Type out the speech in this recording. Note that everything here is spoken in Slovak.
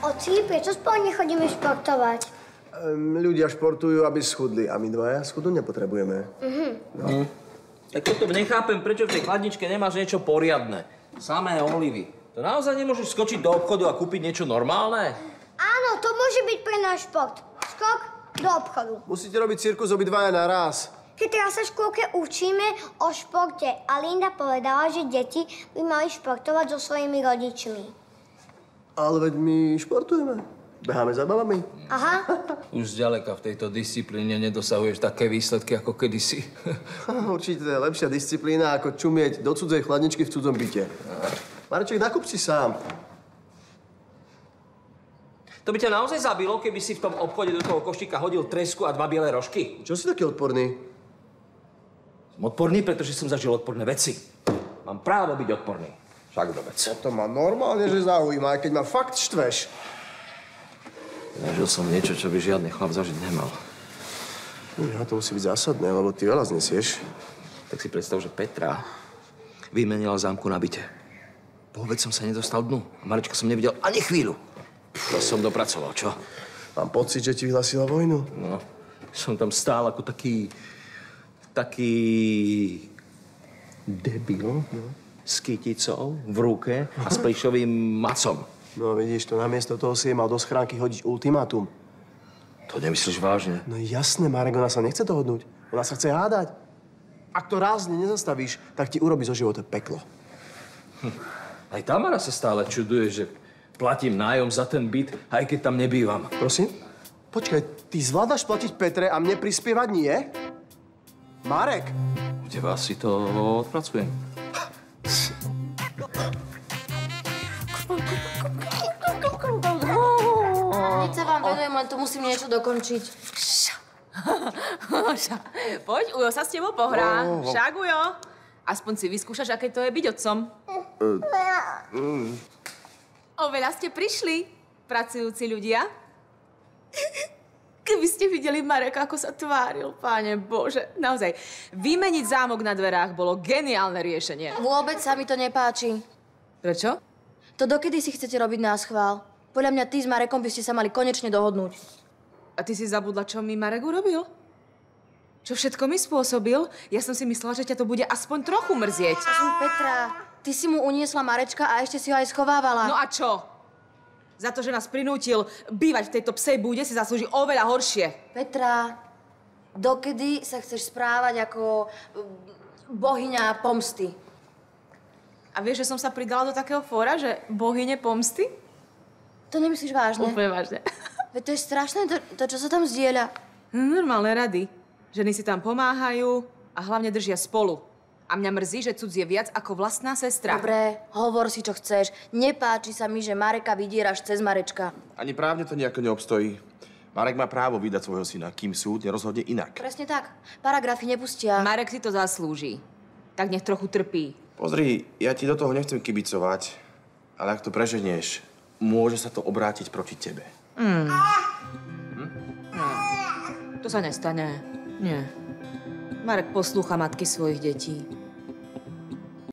Oci, prečo spolu nechodíme športovať? Ehm, ľudia športujú, aby schudli a my dvaja schudu nepotrebujeme. Tak potom nechápem, prečo v tej chladničke nemáš niečo poriadne. Samé olivy. To naozaj nemôžeš skočiť do obchodu a kúpiť niečo normálne? Áno, to môže byť pre náš šport. Skok do obchodu. Musíte robiť cirkus obidvaja naraz. Keď teraz sa v škôlke učíme o športe a Linda povedala, že deti by mali športovať so svojimi rodičmi. Ale veď my športujeme. Beháme za babami. Aha, Už zďaleka v tejto disciplíne nedosahuješ také výsledky ako kedysi. Určite to je lepšia disciplína, ako čumieť do cudzej chladničky v cudzom byte. Mareček, nakup si sám. To by ťa naozaj zabilo, keby si v tom obchode do toho košíka hodil tresku a dva biele rožky? Čo si taký odporný? Som odporný, pretože som zažil odporné veci. Mám právo byť odporný. Však vôbec. To ma normálne, že zaujíma, aj keď ma fakt štveš. Zažil som niečo, čo by žiadny chlap zažiť nemal. Ja, to musí byť zásadné, lebo ty veľa znesieš. Tak si predstav, že Petra vymenila zámku na byte. Vôbec som sa nedostal dnu. A Marečka som nevidel ani chvíľu. To som dopracoval, čo? Mám pocit, že ti vyhlasila vojnu. No, som tam stál ako taký... taký... debil. No. S kyticou v ruke a s plišovým macom. No vidíš, to namiesto toho si jej mal do schránky hodiť ultimátum. To nemyslíš vážne? No jasné, Marek, ona sa nechce dohodnúť. Ona sa chce hádať. Ak to rázne nezastavíš, tak ti urobí zo života peklo. Aj Tamara sa stále čuduje, že platím nájom za ten byt, aj keď tam nebývam. Prosím? Počkaj, ty zvládaš platiť Petre a mne prispievať nie? Marek! U teba si to odpracujem. Venujem, len tu musím niečo dokončiť. Poď, Ujo sa s tebou pohrá. Však, Ujo. Aspoň si vyskúšaš, aké to je byť otcom. Oveľa ste prišli, pracujúci ľudia. Keby ste videli Mareka, ako sa tváril, páne Bože. Naozaj, vymeniť zámok na dverách bolo geniálne riešenie. Vôbec sa mi to nepáči. Prečo? To dokedy si chcete robiť nás chvál? Podľa mňa ty s Marekom by ste sa mali konečne dohodnúť. A ty si zabudla, čo mi Marek urobil? Čo všetko mi spôsobil? Ja som si myslela, že ťa to bude aspoň trochu mrzieť. Petra, ty si mu uniesla Marečka a ešte si ho aj schovávala. No a čo? Za to, že nás prinútil bývať v tejto psej búde, si zaslúži oveľa horšie. Petra, dokedy sa chceš správať ako mm, bohyňa pomsty? A vieš, že som sa pridala do takého fóra, že bohyne pomsty? To nemyslíš vážne? Úplne vážne. Veď to je strašné, to, to čo sa tam zdieľa. Normálne rady. Ženy si tam pomáhajú a hlavne držia spolu. A mňa mrzí, že cud je viac ako vlastná sestra. Dobre, hovor si, čo chceš. Nepáči sa mi, že Mareka vydieraš cez Marečka. Ani právne to nejako neobstojí. Marek má právo vydať svojho syna, kým súd nerozhodne inak. Presne tak. Paragrafy nepustia. Marek si to zaslúži. Tak nech trochu trpí. Pozri, ja ti do toho nechcem kibicovať, ale ak to preženieš, môže sa to obrátiť proti tebe. To sa nestane. Nie. Marek poslúcha matky svojich detí.